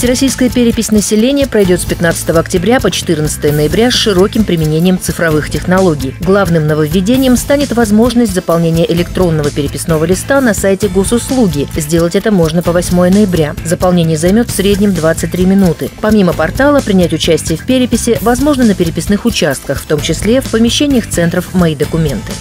Всероссийская перепись населения пройдет с 15 октября по 14 ноября с широким применением цифровых технологий. Главным нововведением станет возможность заполнения электронного переписного листа на сайте госуслуги. Сделать это можно по 8 ноября. Заполнение займет в среднем 23 минуты. Помимо портала, принять участие в переписи возможно на переписных участках, в том числе в помещениях центров «Мои документы».